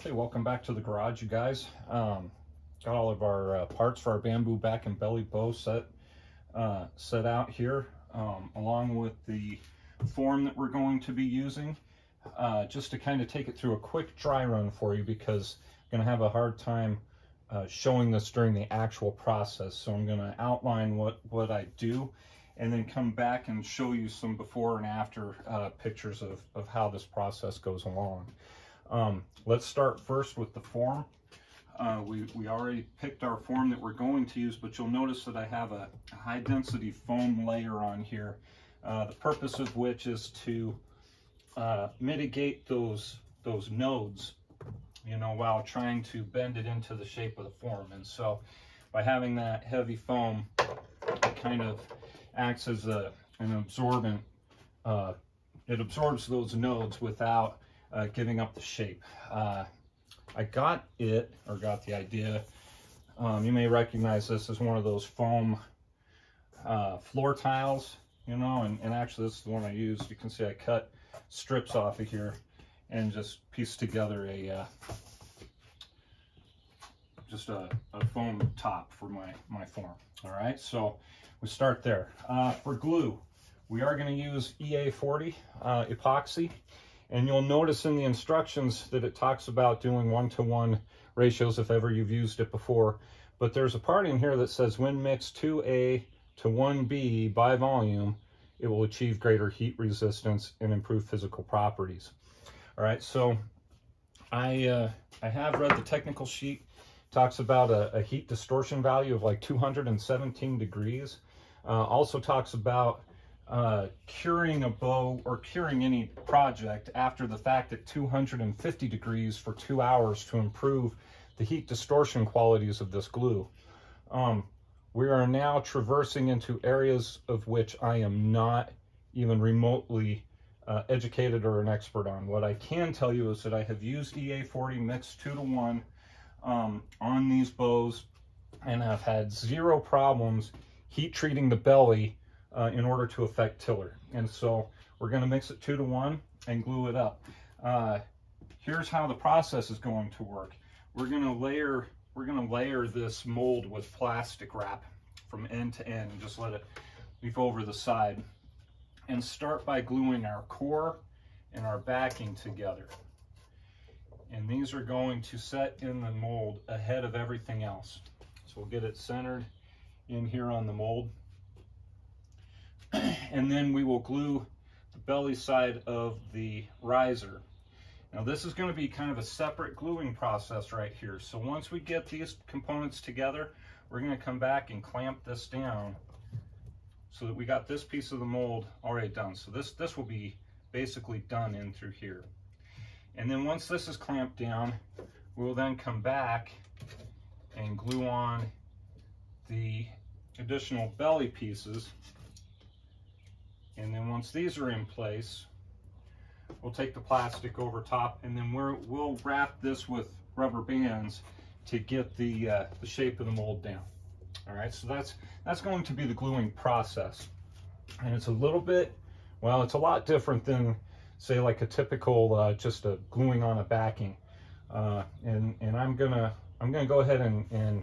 Hey, welcome back to the garage, you guys. Um, got all of our uh, parts for our bamboo back and belly bow set uh, set out here, um, along with the form that we're going to be using, uh, just to kind of take it through a quick dry run for you because I'm going to have a hard time uh, showing this during the actual process. So I'm going to outline what, what I do and then come back and show you some before and after uh, pictures of, of how this process goes along. Um, let's start first with the form. Uh, we, we already picked our form that we're going to use, but you'll notice that I have a high density foam layer on here, uh, the purpose of which is to uh, mitigate those, those nodes, you know, while trying to bend it into the shape of the form. And so by having that heavy foam, it kind of acts as a, an absorbent, uh, it absorbs those nodes without uh, giving up the shape. Uh, I got it, or got the idea, um, you may recognize this as one of those foam uh, floor tiles, you know, and, and actually this is the one I used. You can see I cut strips off of here and just pieced together a uh, just a, a, foam top for my, my form. All right, so we start there. Uh, for glue, we are going to use EA40 uh, epoxy. And you'll notice in the instructions that it talks about doing one-to-one -one ratios if ever you've used it before. But there's a part in here that says when mixed 2A to 1B by volume, it will achieve greater heat resistance and improve physical properties. All right, so I, uh, I have read the technical sheet. talks about a, a, heat distortion value of like 217 degrees. Uh, also talks about uh, curing a bow or curing any project after the fact at 250 degrees for two hours to improve the heat distortion qualities of this glue. Um, we are now traversing into areas of which I am not even remotely uh, educated or an expert on. What I can tell you is that I have used EA40 mixed two to one um, on these bows and have had zero problems heat treating the belly uh, in order to affect tiller. And so we're going to mix it two to one and glue it up. Uh, here's how the process is going to work. We're going to layer we're going to layer this mold with plastic wrap from end to end and just let it leaf over the side and start by gluing our core and our backing together. And these are going to set in the mold ahead of everything else. So we'll get it centered in here on the mold. and then we will glue the belly side of the riser. Now this is going to be kind of a separate gluing process right here. So once we get these components together, we're going to come back and clamp this down so that we got this piece of the mold already done. So this, this will be basically done in through here. And then once this is clamped down, we'll then come back and glue on the additional belly pieces and then once these are in place, we'll take the plastic over top and then we will wrap this with rubber bands to get the, uh, the shape of the mold down. All right, so that's, that's going to be the gluing process. And it's a little bit, well, it's a lot different than say like a typical, uh, just a gluing on a backing. Uh, and, and I'm gonna, I'm gonna go ahead and, and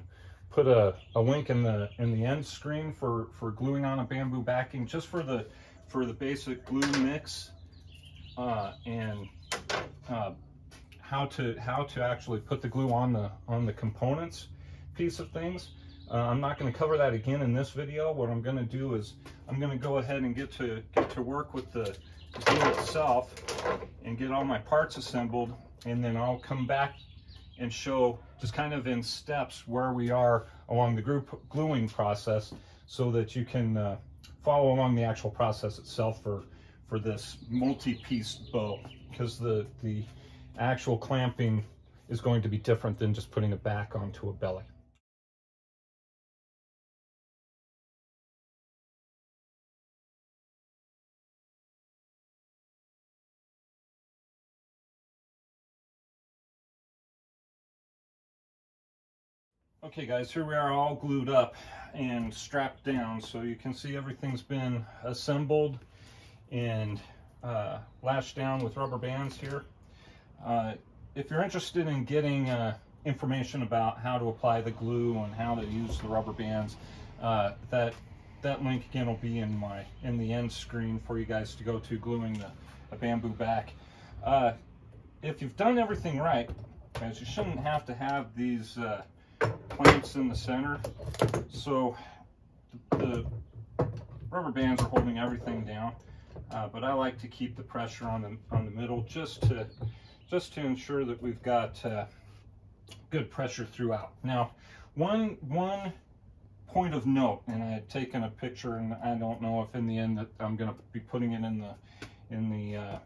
put a, a link in the, in the end screen for, for gluing on a bamboo backing, just for the, for the basic glue mix uh, and uh, how to how to actually put the glue on the on the components piece of things. Uh, I'm not going to cover that again in this video. What I'm going to do is I'm going to go ahead and get to get to work with the glue itself and get all my parts assembled and then I'll come back and show just kind of in steps where we are along the group gluing process so that you can uh, follow along the actual process itself for, for this multi-piece bow because the, the actual clamping is going to be different than just putting it back onto a belly. Okay guys, here we are all glued up and strapped down. So you can see everything's been assembled and uh, lashed down with rubber bands here. Uh, if you're interested in getting uh, information about how to apply the glue and how to use the rubber bands, uh, that that link again will be in my in the end screen for you guys to go to gluing the, the bamboo back. Uh, if you've done everything right, guys, you shouldn't have to have these uh, clamps in the center. So the, rubber bands are holding everything down, uh, but I like to keep the pressure on the on the middle just to just to ensure that we've got uh, good pressure throughout. Now, one one point of note, and I had taken a picture, and I don't know if in the end that I'm going to be putting it in the in the uh,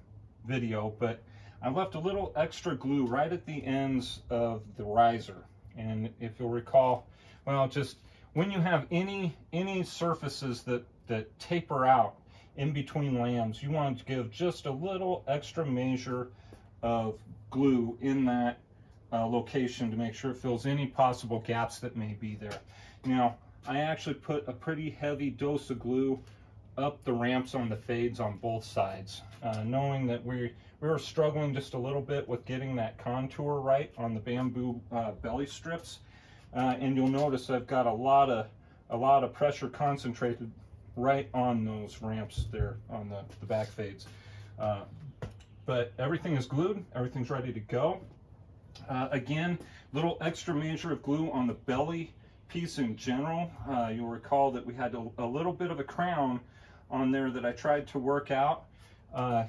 video, but I left a little extra glue right at the ends of the riser. And if you'll recall, well, just when you have any any surfaces that that taper out in between lams, you want to give just a little extra measure of glue in that uh, location to make sure it fills any possible gaps that may be there. Now, I actually put a pretty heavy dose of glue up the ramps on the fades on both sides, uh, knowing that we, we were struggling just a little bit with getting that contour right on the bamboo uh, belly strips. Uh, and you'll notice I've got a lot of a lot of pressure concentrated right on those ramps there on the, the back fades. Uh, but everything is glued, everything's ready to go. Uh, again, little extra measure of glue on the belly piece in general. Uh, you'll recall that we had a, a, little bit of a crown on there that I tried to work out. Uh,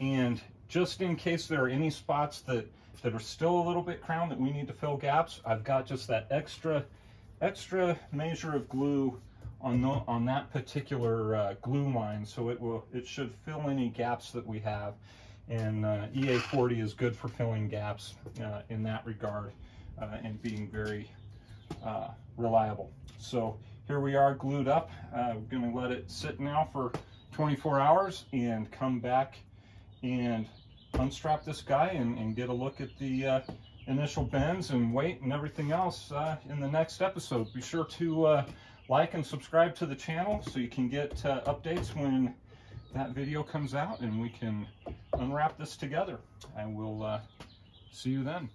and just in case there are any spots that, that are still a little bit crown that we need to fill gaps, I've got just that extra, extra measure of glue on, the, on that particular uh, glue line. So it will, it should fill any gaps that we have and uh, EA40 is good for filling gaps uh, in that regard uh, and being very uh, reliable. So here we are glued up. Uh, we're going to let it sit now for 24 hours and come back and unstrap this guy and, and get a look at the uh, initial bends and weight and everything else in the next episode. Be sure to like and subscribe to the channel so you can get updates when that video comes out and we can unwrap this together. And we'll uh, see you then.